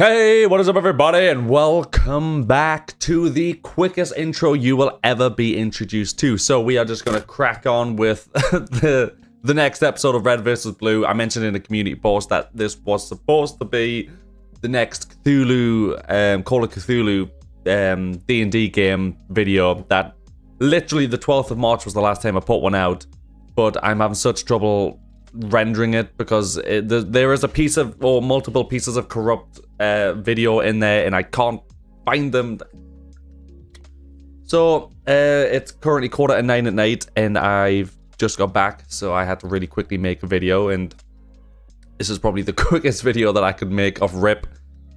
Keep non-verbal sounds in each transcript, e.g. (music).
Hey, what is up everybody and welcome back to the quickest intro you will ever be introduced to. So we are just going to crack on with (laughs) the the next episode of Red vs. Blue. I mentioned in the community post that this was supposed to be the next Cthulhu, um, Call of Cthulhu um, D&D game video that literally the 12th of March was the last time I put one out. But I'm having such trouble rendering it because it, the, there is a piece of or multiple pieces of corrupt uh, video in there and I can't find them. So uh, it's currently quarter to nine at night and I've just got back so I had to really quickly make a video and this is probably the (laughs) quickest video that I could make of RIP.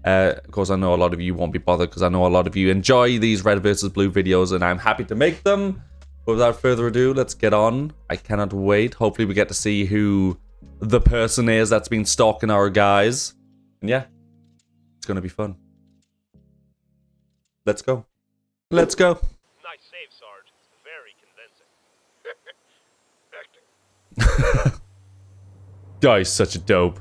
Uh, of course, I know a lot of you won't be bothered because I know a lot of you enjoy these red versus blue videos and I'm happy to make them. But without further ado, let's get on. I cannot wait. Hopefully we get to see who the person is that's been stalking our guys. And yeah, it's going to be fun. Let's go. Let's go. Nice save, Sarge. Very convincing. (laughs) Acting. (laughs) (laughs) Guy's such a dope.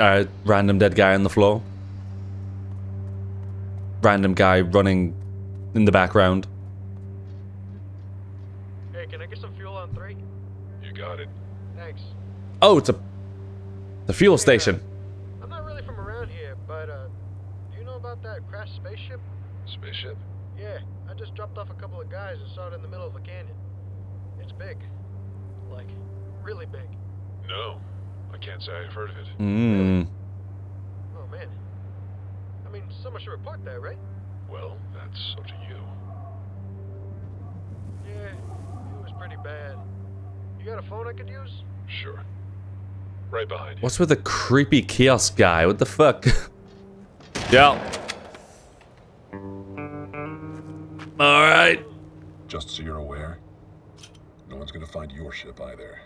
Uh, random dead guy on the floor. Random guy running in the background. Hey, can I get some fuel on three? You got it. Thanks. Oh, it's a the fuel station. I'm not really from around here, but uh, do you know about that crashed spaceship? Spaceship? Yeah, I just dropped off a couple of guys and saw it in the middle of a canyon. It's big. Like, really big. No. I can't say I've heard of it. Mm. Oh, man. I mean, someone should report that, right? Well, that's up to you. Yeah, it was pretty bad. You got a phone I could use? Sure. Right behind you. What's with the creepy kiosk guy? What the fuck? (laughs) yeah. All right. Just so you're aware, no one's gonna find your ship either.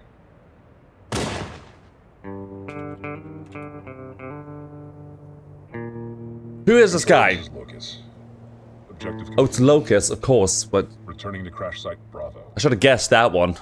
Who is this guy? This is Objective Oh, it's Locus, of course, but returning to crash site Bravo. I should have guessed that one.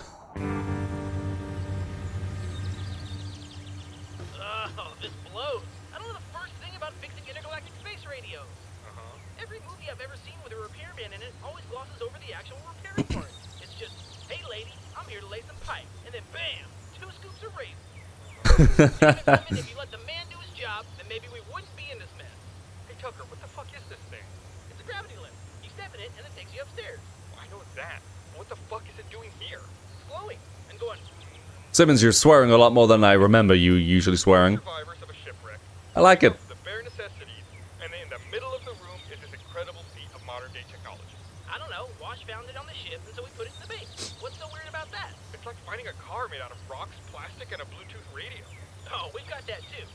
Simmons, you're swearing a lot more than I remember you usually swearing. Survivors of a shipwreck. I like it. The bare necessities, and in the middle of the room is this incredible feat of modern day technology. I don't know, Wash found it on the ship and so we put it in the base. What's so weird about that? It's like finding a car made out of rocks, plastic, and a Bluetooth radio. Oh, we've got that too.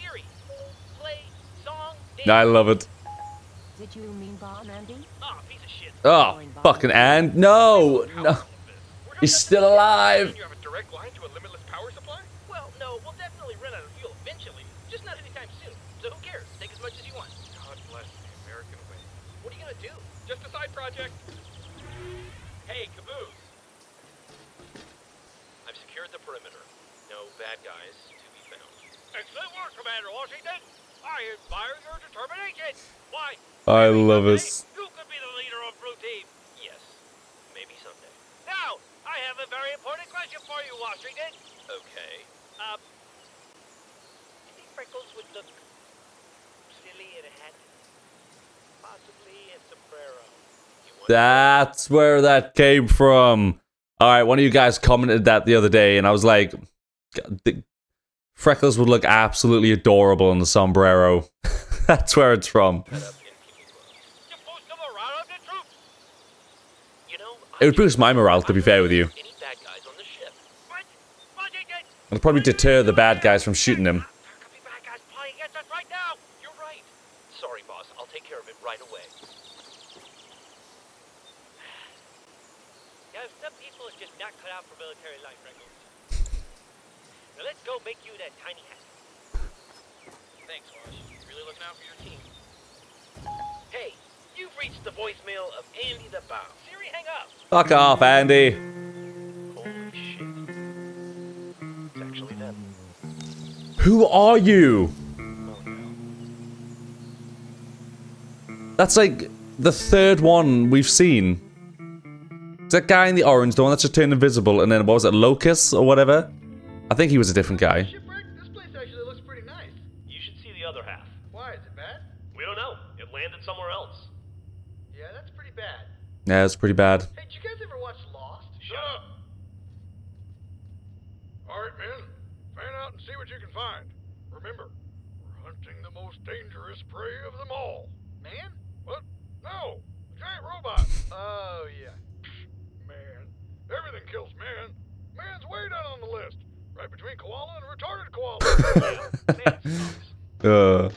Siri, play song. Dance. I love it. Did you mean bomb, Andy? Oh, piece of shit. Oh, fucking and no, no, is this? We're he's still alive. You have a direct line to a limitless power supply? Well, no, we'll definitely run out of fuel eventually. Just not anytime soon. So who cares? Take as much as you want. God bless the American way. What are you gonna do? Just a side project. Hey, Caboose. I've secured the perimeter. No bad guys to be found. Excellent work, Commander Washington. I admire your determination. Why? I love someday it. You could be the leader of Blue Team. Yes, maybe someday. Now, I have a very important question for you, Washington. Okay. Uh, You think Freckles would look silly in a hat? Possibly a sombrero. That's where that came from. All right, one of you guys commented that the other day, and I was like, the, Freckles would look absolutely adorable in the sombrero. (laughs) That's where it's from. It would boost my morale, to be fair with you. It'll probably deter the bad guys from shooting him. There could be bad guys playing against us right now. You're right. Sorry, boss. I'll take care of it right away. (sighs) Yeah, some people are just not cut out for military life, Freckles. Now let's go make you that tiny hat. Thanks, Wash. Really looking out for your team. Hey, you've reached the voicemail of Andy the Bomb. Siri, hang up. Fuck off, Andy. Holy shit. It's actually them. Who are you? That's like the third one we've seen. Is that guy in the orange, the one that's just turned invisible, and then what was it, Locus or whatever? I think he was a different guy. Shipwreck? This place actually looks pretty nice. You should see the other half. Why? Is it bad? We don't know. It landed somewhere else. Yeah, that's pretty bad. Yeah, it's pretty bad. Hey, did you guys ever watch Lost? Shut up. All right, men. Fan out and see what you can find. Remember, we're hunting the most dangerous prey of them all. Man? What? No, a giant robot. Oh, yeah. Man, everything kills man. Man's way down on the list, right between koala and retarded koala. (laughs) Man sucks. Uh.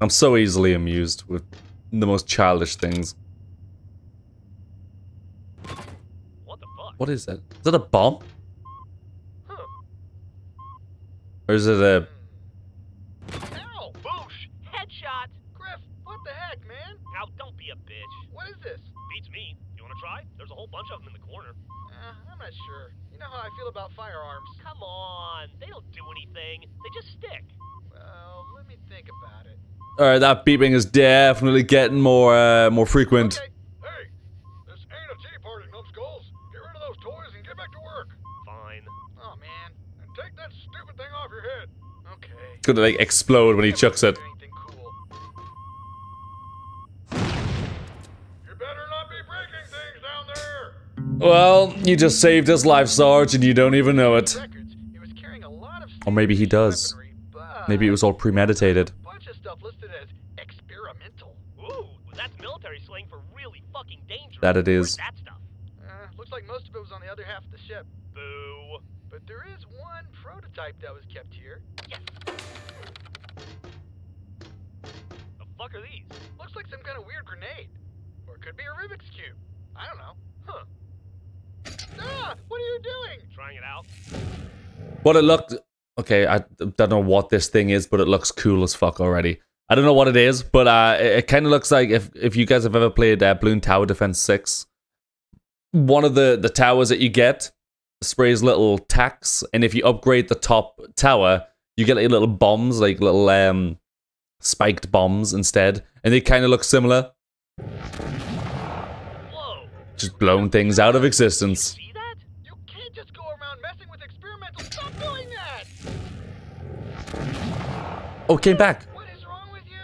I'm so easily amused with the most childish things. What the fuck? What is that? Is that a bomb? Huh. Or is it a... Ow! Boosh! Headshot! Grif, what the heck, man? Now, don't be a bitch. What is this? Beats me. You wanna try? There's a whole bunch of them in the corner. Uh, I'm not sure. You know how I feel about firearms. Come on. They don't do anything. They just stick. Well, let me think about it. Alright, that beeping is definitely getting more, uh, more frequent. Okay, hey, this ain't a tea party, numbskulls. Get rid of those toys and get back to work. Fine. Oh, man. And take that stupid thing off your head. Okay. It's gonna, like, explode when he chucks it. Anything cool. You better not be breaking things down there. Well, you just saved his life, Sarge, and you don't even know it. Records. He was carrying a lot of Or maybe he does. Maybe it was all premeditated. a bunch of stuff listed as experimental. Ooh, that's military slang for really fucking dangerous. That it is. That stuff? Uh, looks like most of it was on the other half of the ship. Boo. But there is one prototype that was kept here. Yes. The fuck are these? Looks like some kind of weird grenade. Or it could be a Rubik's Cube. I don't know. Huh. Ah! What are you doing? Trying it out? But it looked... Okay, I don't know what this thing is, but it looks cool as fuck already. I don't know what it is, but uh, it, it kind of looks like if, if you guys have ever played uh, Bloon Tower Defense 6, one of the, the towers that you get sprays little tacks, and if you upgrade the top tower, you get like little bombs, like little um, spiked bombs instead, and they kind of look similar, Whoa. just blowing things out of existence. See that? You can't just go around messing with experimental. Stop doing that! Oh, came back. What is wrong with you?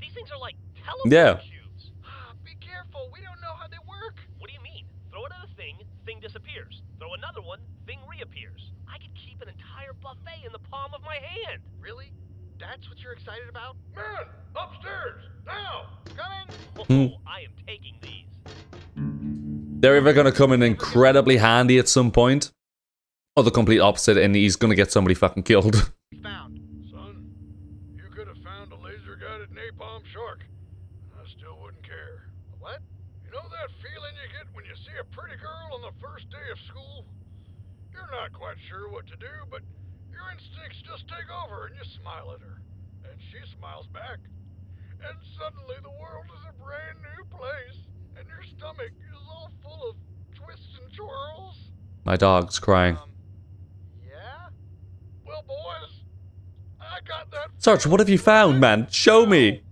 These things are like telephone Yeah. cubes. Ah, (gasps) Be careful. We don't know how they work. What do you mean? Throw it at a thing, thing disappears. Throw another one, thing reappears. I could keep an entire buffet in the palm of my hand. Really? That's what you're excited about? Men, upstairs, now. Coming! Oh, Hmm. I am taking these. They're either going to come in incredibly handy at some point, or the complete opposite, and he's going to get somebody fucking killed. (laughs) Found. Son, you could have found a laser-guided napalm shark. and I still wouldn't care. What? You know that feeling you get when you see a pretty girl on the first day of school? You're not quite sure what to do, but your instincts just take over and you smile at her. And she smiles back. And suddenly the world is a brand new place, and your stomach is all full of twists and twirls. My dog's crying. Um, yeah? Well, boys, I got that. Sarge, what have you found, man? Show me.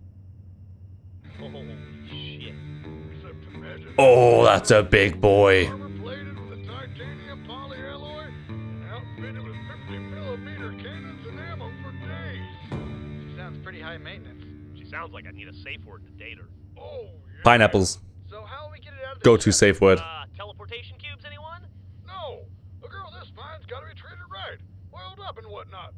Oh, shit. Oh, that's a big boy. Pineapples. So how we get it out of Go to ship? safe word. Uh, teleportation cubes, anyone? No, a girl this fine's got to be treated right, oiled up and whatnot.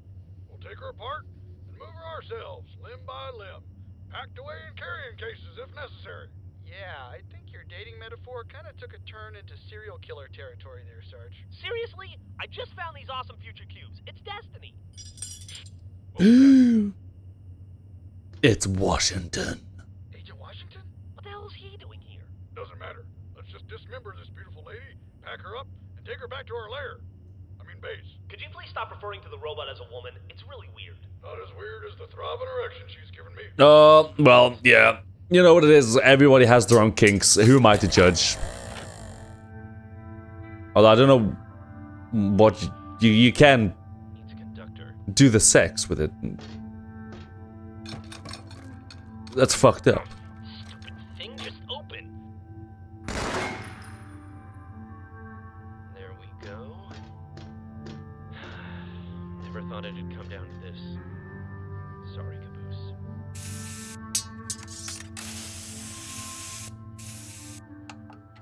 We'll take her apart and move her ourselves, limb by limb, packed away in carrying cases if necessary. Yeah, I think your dating metaphor kind of took a turn into serial killer territory there, Sarge. Seriously? I just found these awesome future cubes. It's destiny. (gasps) it's Washington. Agent Washington? What the hell is he doing here? Doesn't matter. Let's dismember this beautiful lady, pack her up, and take her back to our lair. I mean base. Could you please stop referring to the robot as a woman? It's really weird. Not as weird as the throbbing erection she's given me. Oh, well, yeah. You know what it is? Everybody has their own kinks. Who am I to judge? Although I don't know what You you can Needs a conductor. do the sex with it. That's fucked up.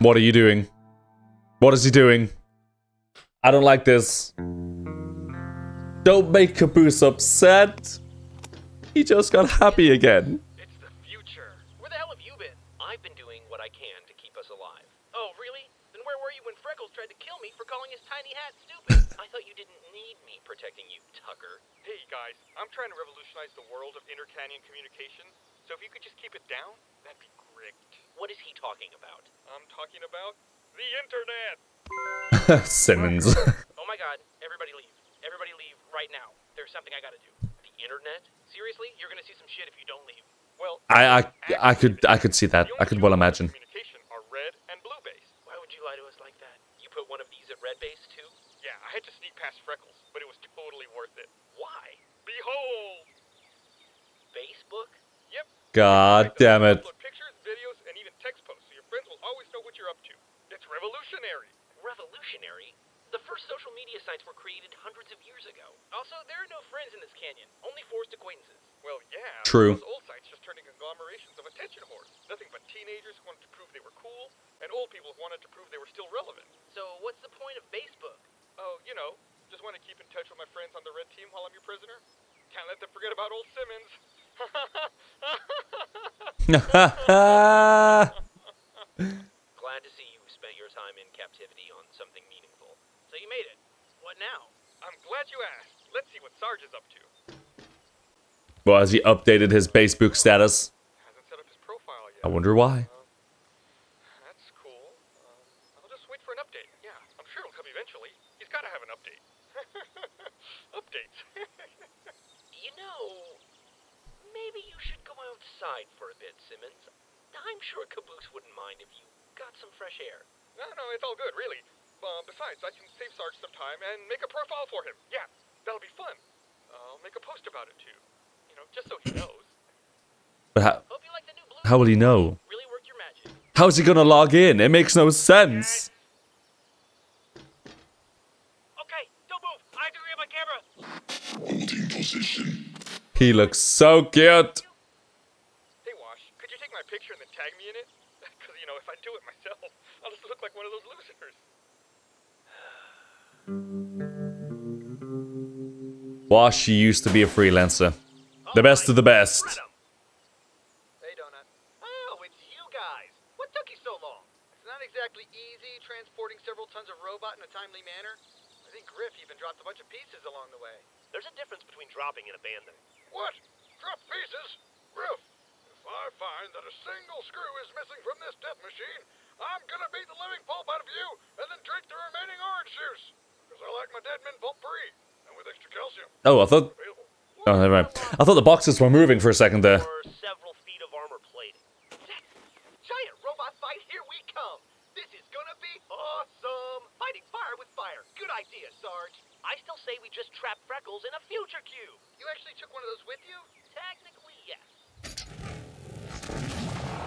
What are you doing? What is he doing? I don't like this. Don't make Caboose upset. He just got happy again. It's the future. Where the hell have you been? I've been doing what I can to keep us alive. Oh, really? Then where were you when Freckles tried to kill me for calling his tiny hat stupid? (laughs) I thought you didn't need me protecting you, Tucker. Hey guys, I'm trying to revolutionize the world of intercanyon communication, so if you could just keep it down, that'd be great. What is he talking about? I'm talking about the internet! (laughs) Simmons. Oh my god, everybody leave. Everybody leave right now. There's something I gotta do. The internet? Seriously? You're gonna see some shit if you don't leave. Well, I, I I could I could see that. I could well imagine. Communication are red and blue based. Why would you lie to us like that? You put one of these at Red Base too? Yeah, I had to sneak past Freckles, but it was totally worth it. Why? Behold! Facebook? Yep. God damn it. Upload pictures, videos, and even text posts, so your friends will always know what you're up to. It's revolutionary. Revolutionary? The first social media sites were created hundreds of years ago. Also, there are no friends in this canyon. Only forced acquaintances. Well, yeah. True. Those old sites just turned into conglomerations of attention whores. Nothing but teenagers who wanted to prove they were cool, and old people who wanted to prove they were still relevant. So what's the point of Facebook? Oh, you know, just want to keep in touch with my friends on the red team while I'm your prisoner. Can't let them forget about old Simmons. (laughs) (laughs) Glad to see you spent your time in captivity on something meaningful. So you made it. What now? I'm glad you asked. Let's see what Sarge is up to. well, has he updated his Facebook status? Hasn't set up his profile yet. I wonder why. That's cool. Um, I'll just wait for an update. Yeah, I'm sure it'll come eventually. He's got to have an update. (laughs) Updates. (laughs) You know, maybe you should go outside for a bit, Simmons. I'm sure Caboose wouldn't mind if you got some fresh air. no, no, it's all good, really. Um, besides, I can save Sarge some time and make a profile for him. Yeah, that'll be fun. I'll make a post about it too. You know, just so he knows. But how, Hope you like the new blue. how will he know? Really work your magic. How's he gonna log in? It makes no sense. Okay, don't move. I have to grab my camera. He looks so cute. Hey, Wash, could you take my picture and then tag me in it? Because, you know, if I do it myself, I'll just look like one of those losers. Wash used to be a freelancer. The best of the oh, best. Hey, Donut. Oh, it's you guys. What took you so long? It's not exactly easy transporting several tons of robot in a timely manner. I think Grif even dropped a bunch of pieces along the way. There's a difference between dropping and abandoning. What? Drop pieces? Grif, if I find that a single screw is missing from this death machine, I'm gonna beat the living pulp out of you and then drink the remaining orange juice. Because I like my dead men pulp free and with extra calcium. Oh, I thought. Oh, never mind. I thought the boxes were moving for a second there. Several feet of armor plating. Giant robot fight, here we come. This is gonna be awesome. Fighting fire with fire. Good idea, Sarge. I still say we just trap Freckles in a future cube. You actually took one of those with you? Technically, yes.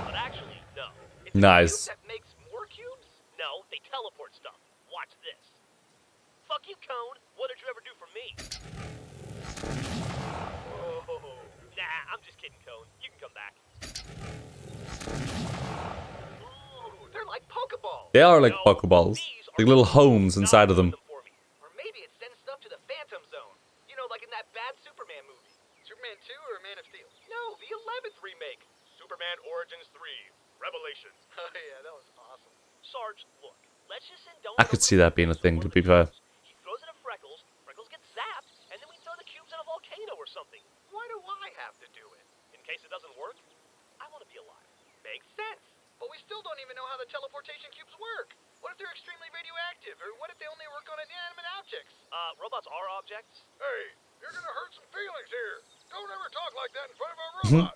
But actually, no. It's a Nice. cube that makes more cubes? No, they teleport stuff. Watch this. Fuck you, Cone. What did you ever do for me? Oh, nah, I'm just kidding, Cone. You can come back. Ooh, they're like Pokeballs. They are like No, Pokeballs. Like little homes inside of them. for me. Or maybe it sends stuff to the Phantom Zone. You know, like in that bad Superman movie. Superman 2 or Man of Steel? No, the 11th remake. Superman Origins 3, Revelation. (laughs) Oh, yeah, that was awesome. Sarge, look. Let's just send Donut I could see that being a thing, to be the fair. He throws it at Freckles. Freckles gets zapped, and then we throw the cubes in a volcano or something. Why do I have to do it? In case it doesn't work, I want to be alive. Makes sense. But we still don't even know how the teleportation cubes work. What if they're extremely radioactive? Or what if they only work on inanimate objects? Uh, robots are objects. Hey, you're gonna hurt some feelings here. Don't ever talk like that in front of a (laughs) robot.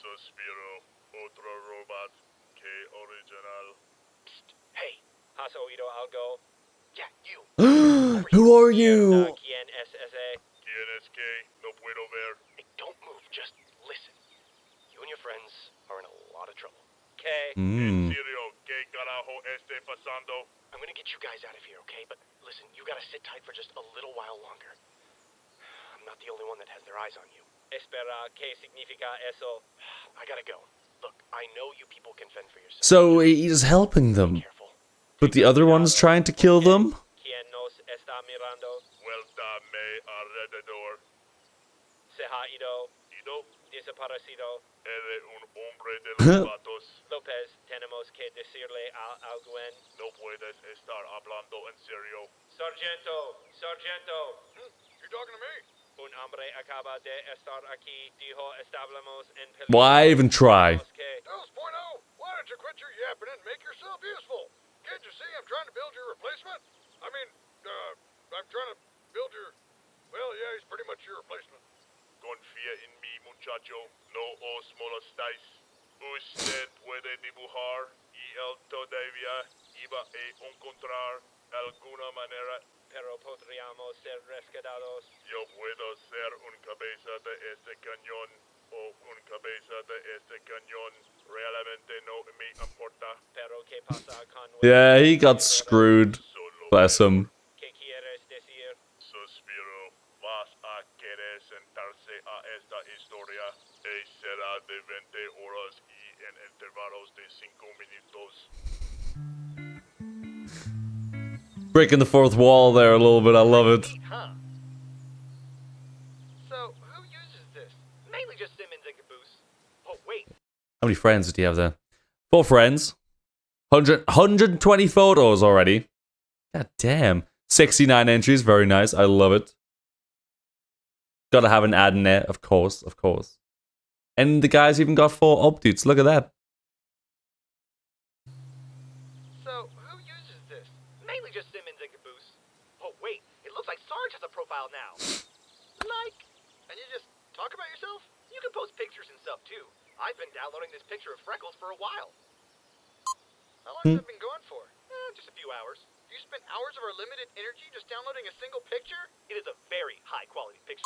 Suspiro, otro robot, que original. Hey, Has oído algo? yeah, you. (gasps) Who are you? Uh, ¿Quién es ese? ¿Quién es que? No puedo ver. Hey, don't move. Just listen. You and your friends are in a lot of trouble. ¿Qué? Mm. Serio, ¿qué carajo esté pasando? I'm gonna get you guys out of here, okay? But listen, you gotta sit tight for just a little while longer. I'm not the only one that has their eyes on you. Espera, ¿qué significa eso? (sighs) I gotta go. Look, I know you people can fend for yourselves. So he's helping them, but the other one's trying to kill them. ¿Quién nos está mirando? Vuéltame alrededor. Se ha ido. Ido, Desaparecido. eres un hombre de (laughs) los patos. López, tenemos que decirle a alguien. No puedes estar hablando en serio. Sargento, sargento. Hmm, you talking to me? Un hombre acaba de estar aquí. Dijo, estábamos en peligro. Why even try? Tenemos que- Dos point why don't you quit your yapping and make yourself useful? Can't you see I'm trying to build your replacement? I mean, uh, I'm trying to build your... Well, yeah, he's pretty much your replacement. Confía en mí, muchacho. No os molestáis. Usted puede dibujar y él todavía iba a encontrar alguna manera. Pero podríamos ser rescatados. Yo puedo ser un cabeza de este cañón o un cabeza de este cañón. Realmente no me importa. Pero ¿qué pasa con Yeah, he got screwed. Bless him. ¿Qué quieres decir? Suspiro. Vas a querer sentarse a esta historia. Y será de 20 horas y en intervalos de 5 minutos. Breaking the fourth wall there a little bit. I love it. So, who uses this? Mainly just Simmons and Caboose. Oh, wait. How many friends do you have there? Four friends. 100, 120 photos already. God damn. 69 entries. Very nice. I love it. Gotta have an ad in there, of course, of course. And the guy's even got four updates. Look at that. So, who uses this? Mainly just Simmons and Caboose. Oh, wait. It looks like Sarge has a profile now. Like. And you just talk about Can post pictures and stuff, too. I've been downloading this picture of Freckles for a while. How long has that been going for? Eh, just a few hours. You spent hours of our limited energy just downloading a single picture? It is a very high quality picture.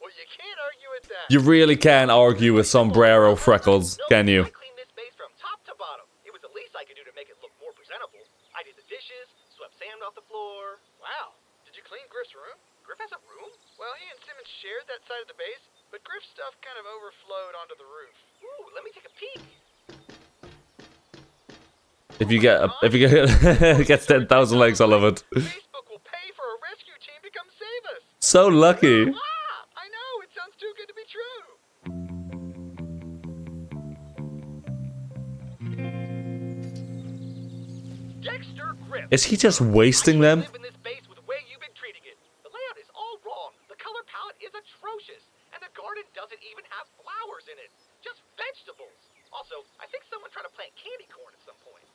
Well, you can't argue with that. You really can't argue with sombrero freckles, No, can you? I cleaned this base from top to bottom. It was the least I could do to make it look more presentable. I did the dishes, swept sand off the floor. Wow. Did you clean Grif's room? Grif has a room? Well, he and Simmons shared that side of the base, but Grif's stuff kind of overflowed onto the roof. Ooh, let me take a peek. If you get if you get (laughs) gets 10,000 likes, I love it. Facebook will pay for a rescue team to come save us. So lucky. Ah, I know. It sounds too good to be true. Dexter Grif. Is he just wasting them? Live in this base with the way you've been treating it. The layout is all wrong. The color palette is atrocious, and the garden doesn't even have flowers in it. Just vegetables. Also, I think someone tried to plant candy corn at some point.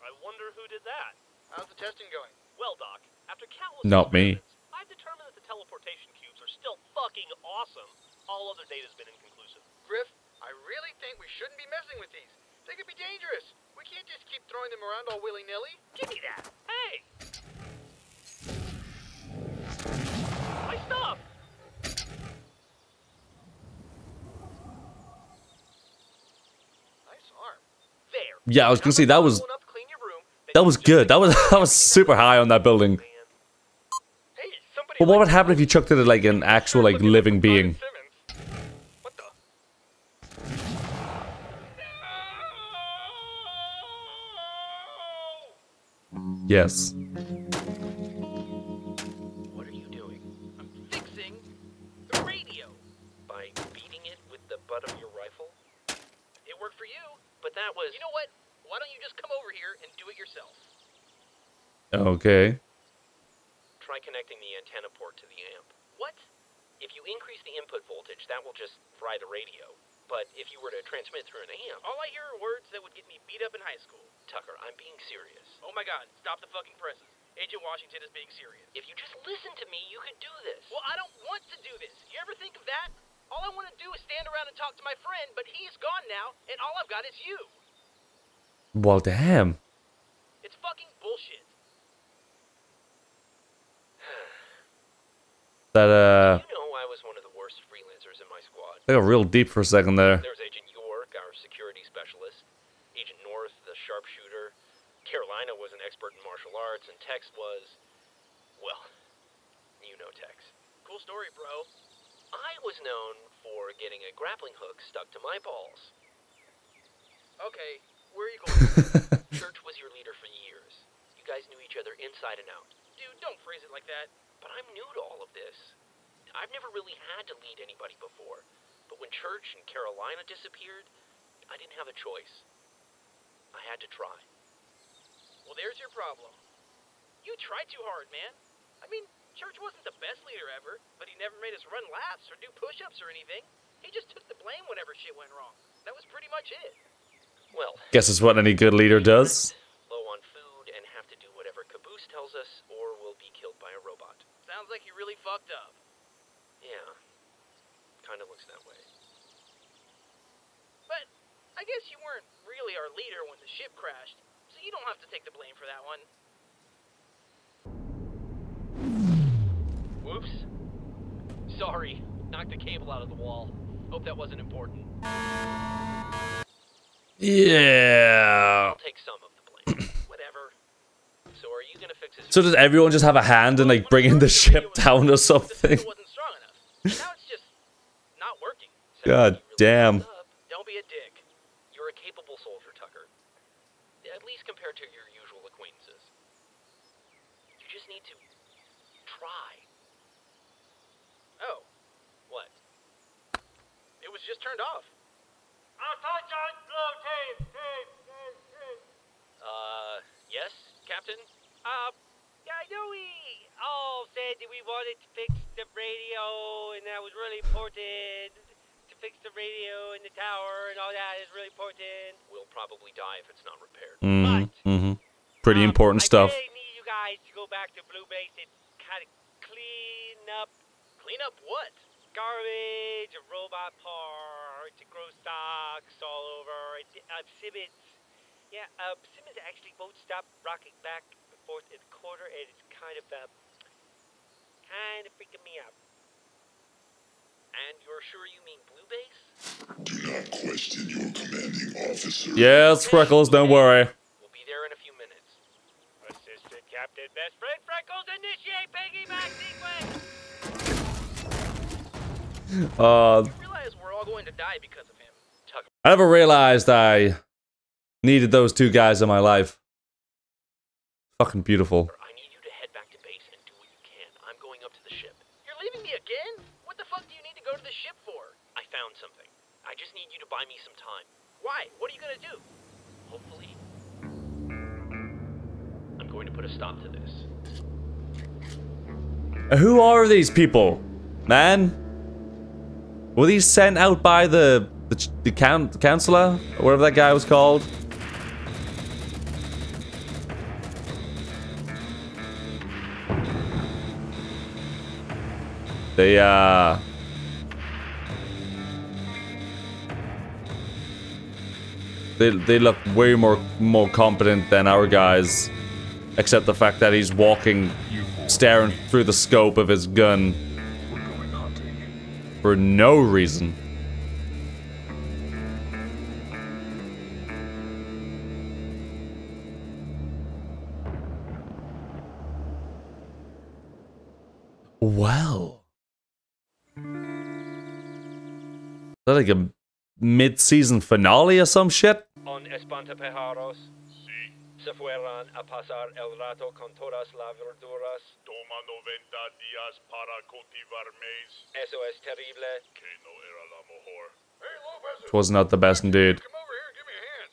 I wonder who did that. How's the testing going? Well, Doc, after countless Not me. I've determined that the teleportation cubes are still fucking awesome. All other data's been inconclusive. Grif, I really think we shouldn't be messing with these. They could be dangerous. We can't just keep throwing them around all willy-nilly. Give me that. Hey! My stuff! Nice arm. There. Yeah, I was gonna say that was Now up, clean your room, then that was good. (laughs) That was that was super high on that building. Hey, somebody But what would happen if you chucked it at like an actual like living being? Simmons. What the? Yes. What are you doing? I'm fixing the radio. By beating it with the butt of your rifle? It worked for you. But that was. You know what? Why don't you just come over here and do it yourself? Okay. Try connecting the antenna port to the amp. What? If you increase the input voltage, that will just fry the radio. But if you were to transmit through an amp, All I hear are words that would get me beat up in high school. Tucker, I'm being serious. Oh my god, stop the fucking presses. Agent Washington is being serious. If you just listen to me, you could do this. Well, I don't want to do this. You ever think of that? All I want to do is stand around and talk to my friend, but he's gone now, and all I've got is you. Well, damn. It's fucking bullshit. That, uh, You know I was one of the worst freelancers in my squad. they got real deep for a second there. There was Agent York, our security specialist. Agent North, the sharpshooter. Carolina was an expert in martial arts, and Tex was, well, you know Tex. Cool story, bro. I was known for getting a grappling hook stuck to my balls. Okay, where are you going? (laughs) Church was your leader for years. You guys knew each other inside and out. Dude, don't phrase it like that. But I'm new to all of this. I've never really had to lead anybody before. But when Church and Carolina disappeared, I didn't have a choice. I had to try. Well, there's your problem. You tried too hard, man. I mean, Church wasn't the best leader ever, but he never made us run laps or do push-ups or anything. He just took the blame whenever shit went wrong. That was pretty much it. Well, Guess it's what any good leader does. low on food and have to do whatever Caboose tells us, or we'll be killed by a robot. Sounds like he really fucked up. Yeah, kind of looks that way. But I guess you weren't really our leader when the ship crashed, so you don't have to take the blame for that one. Whoops. Sorry, knocked the cable out of the wall. Hope that wasn't important. Yeah. I'll take some of the blame. Whatever. So are you gonna fix this? So does everyone just have a hand in like bringing the ship down or something? signal wasn't strong enough. Now it's just not working. Sounds God like you really damn. Don't be a dick. You're a capable soldier, Tucker. At least compared to your usual acquaintances. You just need to try. Oh, What? it was just turned off. I'll touch on blue team. Uh, yes, Captain? Uh, yeah, I know we all said that we wanted to fix the radio, and that was really important. To fix the radio in the tower and all that is really important. We'll probably die if it's not repaired. Mm-hmm. mm-hmm. Pretty Um, important stuff. I really need you guys to go back to Blue Base and kind of clean up Clean up what? garbage, and robot parts, and grow stocks all over. And, uh, Simmons, yeah, uh, Simmons actually won't stop rocking back and forth in the corner, and it's kind of, uh, kind of freaking me out. And you're sure you mean Blue Base? Do not question your commanding officer. Yes, Freckles, don't worry. We'll be there in a few minutes. Assistant Captain Best Friend Freckles, initiate piggyback sequence! Uh, we're all going to die because of him. Tucker, I never realized I needed those two guys in my life. Fucking beautiful. I need you to head back to base and do what you can. I'm going up to the ship. You're leaving me again? What the fuck do you need to go to the ship for? I found something. I just need you to buy me some time. Why? What are you gonna do? Hopefully, I'm going to put a stop to this. Uh, who are these people, man? Were these sent out by the the, the count, counselor or whatever that guy was called? They uh. They, they look way more more competent than our guys, except the fact that he's walking, staring through the scope of his gun for no reason. Well. That like a mid-season finale or some shit? On Espantapajaros. Sí. Se fueron a pasar el rato con todas las verduras. Toma 90 días para cultivar maíz, Eso es terrible. que no era la mejor. Hey, Lopez, Was not the best indeed. come over here and give me a hand.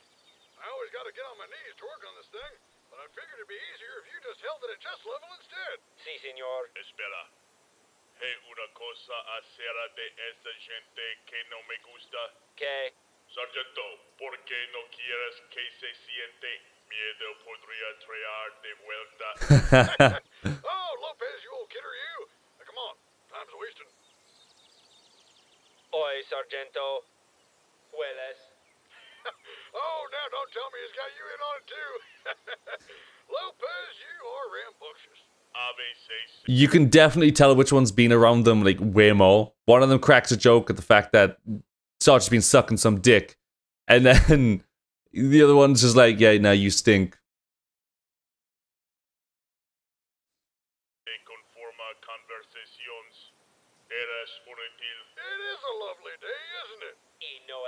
I always got to get on my knees to work on this thing, but I figured it'd be easier if you just held it at chest level instead. Sí, señor. Espera. Hey, una cosa acera de esa gente que no me gusta. Okay. Sargento, ¿por qué no quieres que se siente? Miedo podría traer de vuelta. (laughs) Oh, Lopez, you old kidder, you! Now, come on, time's wasting. Oi, Sargento. Hueles. (laughs) oh, now don't tell me he's got you in on it too. (laughs) Lopez, you are rambunctious. A veces You can definitely tell which one's been around them like way more. One of them cracks a joke at the fact that Sarge's been sucking some dick, and (laughs) then the other one's just like, "Yeah, now you stink." de conforma conversaciones. Eres útil. It is a lovely day, isn't it? Y no.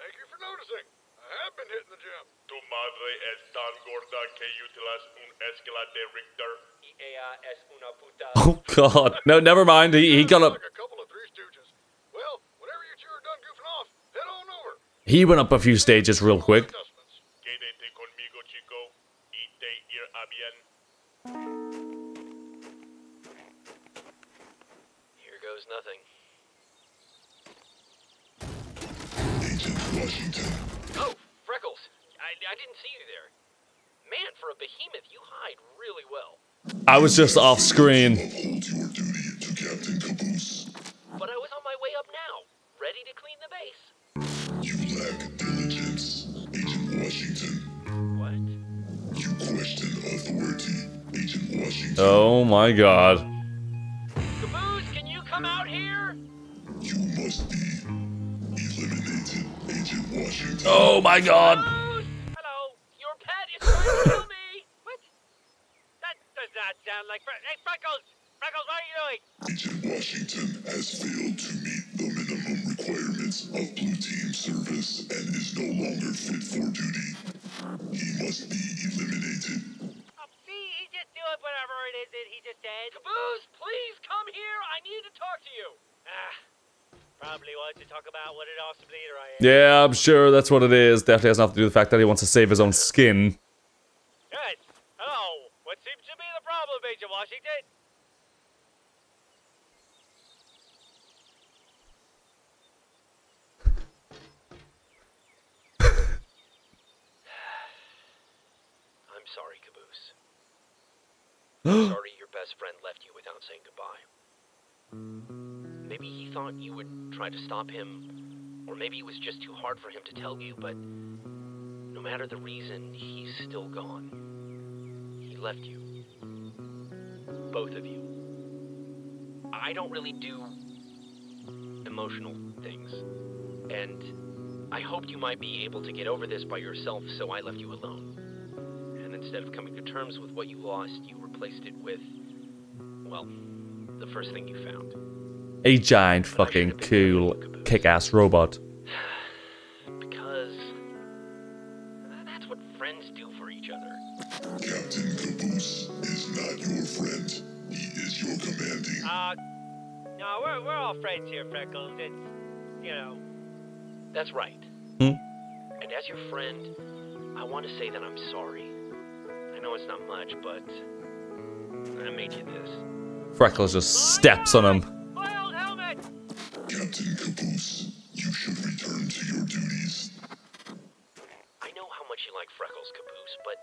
Thank you for noticing. I have been hitting the gym. Tu madre es tan gorda que utilas un escala de Richter. Y ella es una puta. Oh (laughs) God, no, never mind. He he got up. Like a couple of Three Stooges. Well, whenever you two are done goofing off, head on over. He went up a few stages real quick. Quédate conmigo, chico, y te irá bien. Here goes nothing. Agent Washington. Freckles! I, I didn't see you there. Man, for a behemoth, you hide really well. I was just off screen. Uphold your duty to Captain Caboose. But I was on my way up now, ready to clean the base. You lack diligence, Agent Washington. What? You question authority, Agent Washington. Oh my God. Caboose, can you come out here? You must be eliminated, Agent Washington. Oh my God. Caboose! Hello, your pet is trying to kill me. What? That does not sound like. Fre- hey, Freckles! Freckles, what are you doing? Agent Washington has failed to meet the minimum requirements of Blue Team service and is no longer fit for duty. He must be eliminated. Oh, see, he's just doing whatever it is that he just said. Caboose, please come here. I need to talk to you. Ah, probably wants to talk about what an awesome leader I am. Yeah, I'm sure that's what it is. Definitely has nothing to do with the fact that he wants to save his own skin. Good. Hello. What seems to be the problem, Major Washington? (sighs) (sighs) I'm sorry, Caboose. (gasps) I'm sorry your best friend left you without saying goodbye. Maybe he thought you would try to stop him, or maybe it was just too hard for him to tell you, but no matter the reason, he's still gone. He left you. Both of you. I don't really do emotional things. And I hoped you might be able to get over this by yourself, so I left you alone. And instead of coming to terms with what you lost, you replaced it with, well, the first thing you found. A giant fucking cool kick-ass robot. Because that's what friends do for each other. Captain Caboose is not your friend. He is your commanding. Uh, no, we're, we're all friends here, Freckles. It's, you know, That's right. Hmm? And as your friend, I want to say that I'm sorry. I know it's not much, but I made you this. Freckles just steps on him. my helmet! Captain Caboose, you should return to your duties. I know how much you like Freckles, Caboose, but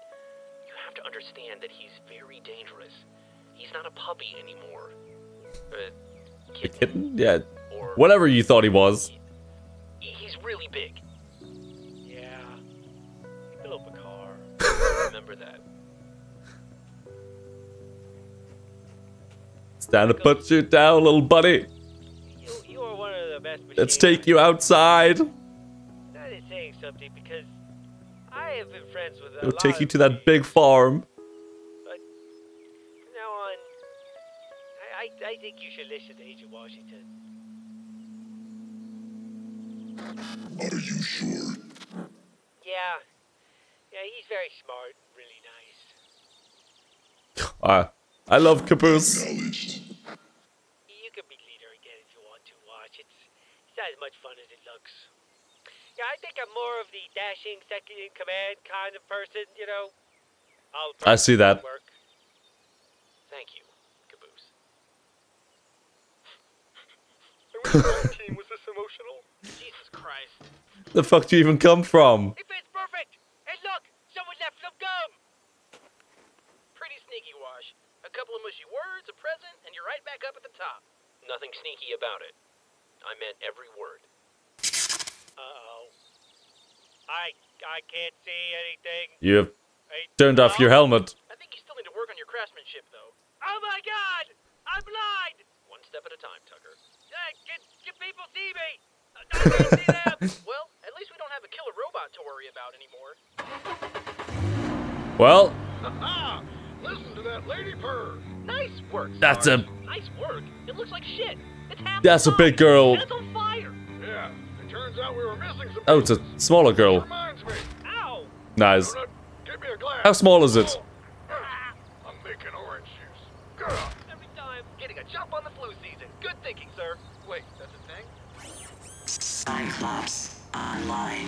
you have to understand that he's very dangerous. He's not a puppy anymore. Uh, A kitten. kitten? Yeah. Or Whatever you thought he was. he's really big. Yeah. Fill up a car. Remember that. It's time to put you down, little buddy. You, you are one of the best machines. Let's take you outside. That is saying something because I have been friends with a Go lot take you to that big farm. But from now on, I, I, I think you should listen to Agent Washington. Are you sure? Yeah. Yeah, he's very smart really nice. Uh, I love Caboose. You can be leader again if you want to watch. It's, it's not as much fun as it looks. Yeah, I think I'm more of the dashing second in command kind of person, you know. I'll I see that. Work. Thank you, Caboose. (laughs) my team was this emotional. Jesus Christ. The fuck do you even come from? It fits perfect. Hey, look, someone left some gum. Pretty sneaky, Wash. A couple of mushy words, a present, and you're right back up at the top. Nothing sneaky about it. I meant every word. Uh-oh. I I can't see anything. You have turned off your helmet. I think you still need to work on your craftsmanship, though. Oh my God! I'm blind. One step at a time, Tucker. Uh, can, can people see me? Uh, I can't see them. (laughs) Well, at least we don't have a killer robot to worry about anymore. Well, Ha! Listen to that lady purr. Nice work. That's a- Nice work. It looks like shit. It's half That's a the big girl. and It's on fire. Yeah, it turns out we were missing some. oh, it's a smaller girl. Reminds me. Ow! Nice. Donut, get me a glass. How small is it? Oh. Ah. I'm making orange juice. Good. Every time. Getting a jump on the flu season. Good thinking, sir. Wait, that's a thing? Cyclops online.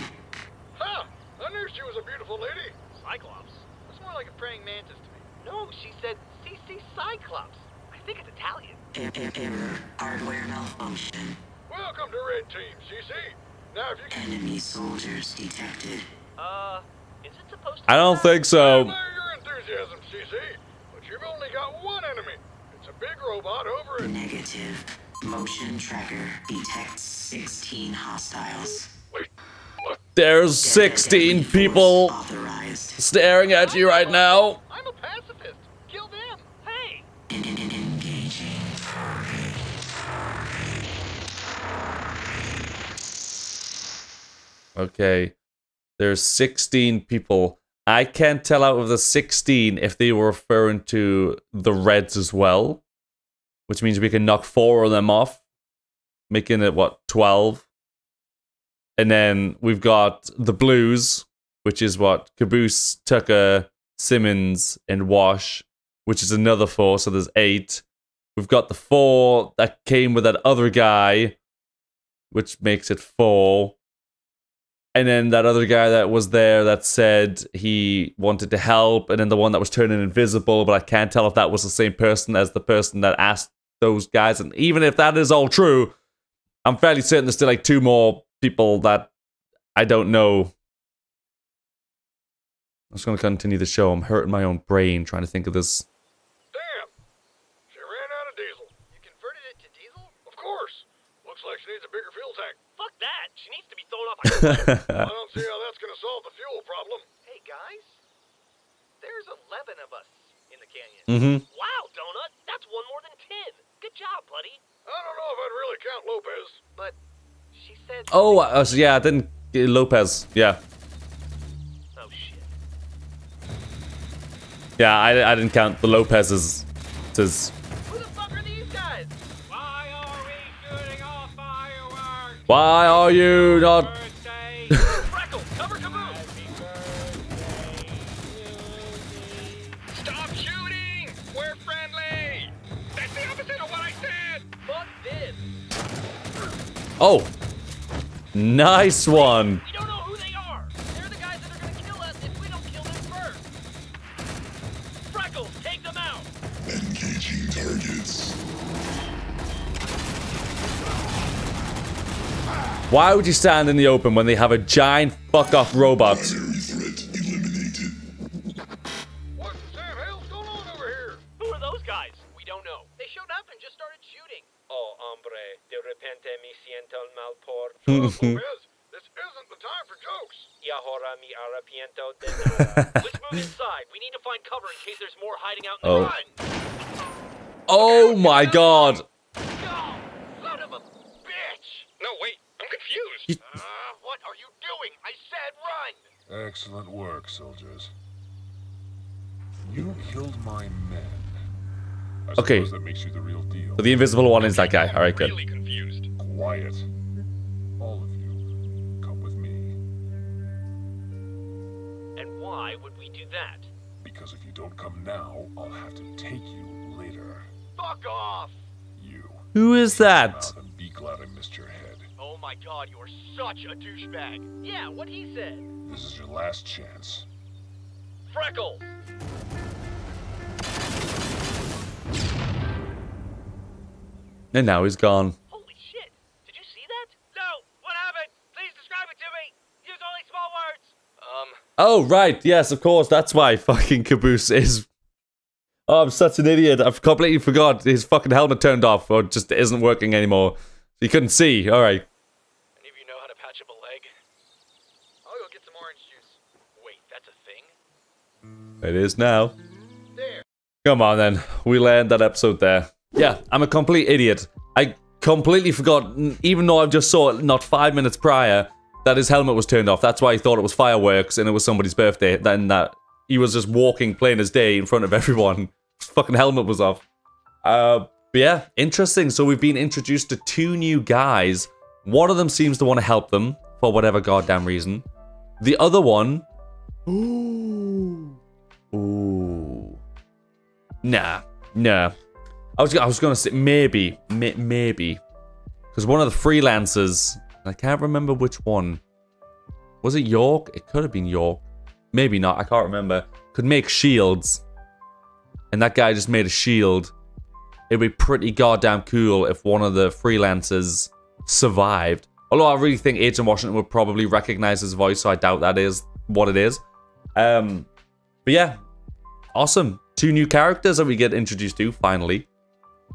Ha! I knew she was a beautiful lady. Cyclops. That's more like a praying mantis to me. No, she said CC Cyclops. I think it's Italian. Er- er- error. Hardware malfunction. Welcome to Red Team, CC. Now, if you can Enemy soldiers detected. Uh, is it supposed to I don't think so. admire your enthusiasm, CC, but you've only got one enemy. It's a big robot over at. Negative. Motion tracker detects 16 hostiles. Wait. There's 16 people staring at you right now. Okay. There's 16 people. I can't tell out of the 16 if they were referring to the Reds as well, which means we can knock four of them off, making it what 12. And then we've got the Blues, which is what Caboose, Tucker, Simmons, and Wash, which is another four. So there's eight. We've got the four that came with that other guy, which makes it four. And then that other guy that was there that said he wanted to help, and then the one that was turning invisible, but I can't tell if that was the same person as the person that asked those guys. And even if that is all true, I'm fairly certain there's still like two more people that I don't know. I'm just gonna continue the show. I'm hurting my own brain trying to think of this. Damn! She ran out of diesel. You converted it to diesel? Of course. Looks like she needs a bigger fuel tank. Fuck that. She needs to be thrown off. I don't see how that's gonna solve the fuel problem. hey, guys. There's 11 of us in the canyon. mm-hmm. Wow, Donut. That's one more than 10. Good job, buddy. I don't know if I'd really count Lopez. But she said... Oh, uh, yeah, I didn't. Lopez. Yeah. Oh, shit. Yeah, I, I didn't count the Lopez's. I are you not... Oh, nice one. Why would you stand in the open when they have a giant fuck off robot? Primary threat eliminated. What in hell's going on over here? Who are those guys? We don't know. They showed up and just started shooting. Oh, hombre, de repente me mal por. (laughs) Shut up, This isn't the time for jokes. Y ahora me arrepiento de nada. (laughs) Let's move inside. We need to find cover in case there's more hiding out in Oh. the run. Oh my god. No! Son of a bitch! No, wait, I'm confused. You- Uh, what are you doing? I said run! Excellent work, soldiers. You killed my men. I Okay. that makes you the real deal. So the invisible one is that guy. All right, good. Really confused. Quiet. All of you, come with me. And why would we do that? Because if you don't come now, I'll have to take you later. Fuck off! You. Who is that? my god, you're such a douchebag. Yeah, what he said. This is your last chance. Freckles! And now he's gone. Holy shit! Did you see that? No! What happened? Please describe it to me! Use only small words! Um... Oh, right. Yes, of course. That's why fucking Caboose is... Oh, I'm such an idiot. I've completely forgot his fucking helmet turned off or just isn't working anymore. He couldn't see. All right. It is now. Come on then. we land that episode there. Yeah, I'm a complete idiot. I completely forgot, even though I just saw it not five minutes prior, that his helmet was turned off. That's why he thought it was fireworks and it was somebody's birthday. Then that he was just walking plain as day in front of (laughs) everyone. His fucking helmet was off. Uh, but yeah, interesting. So we've been introduced to two new guys. One of them seems to want to help them for whatever goddamn reason. The other one. Ooh. Nah. Nah. I was, I was gonna say maybe. May, maybe. Because one of the freelancers. I can't remember which one. Was it York? It could have been York. Maybe not. I can't remember. Could make shields. And that guy just made a shield. It'd be pretty goddamn cool if one of the freelancers survived. Although I really think Agent Washington would probably recognize his voice, so I doubt that is what it is. Um, but yeah, awesome. Two new characters that we get introduced to finally.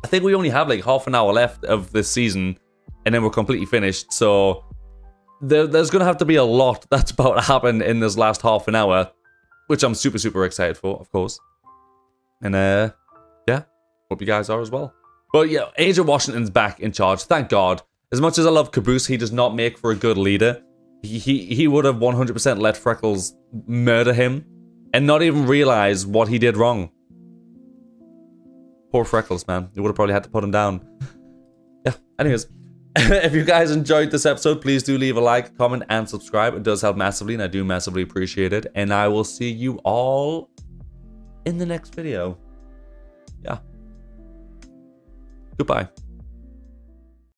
I think we only have like half an hour left of this season, and then we're completely finished. So there, there's gonna have to be a lot (laughs) that's about to happen in this last half an hour, which I'm super super excited for, of course. And uh, yeah, hope you guys are as well. But yeah, Agent Washington's back in charge. Thank God. As much as I love Caboose, he does not make for a good leader. He he, he would have 100% let Freckles murder him and not even realize what he did wrong. Poor Freckles, man. You would have probably had to put him down. (laughs) Yeah, anyways. (laughs) if you guys enjoyed this episode, please do leave a like, comment, and subscribe. It does help massively, and I do massively appreciate it. And I will see you all in the next video. Yeah. Goodbye.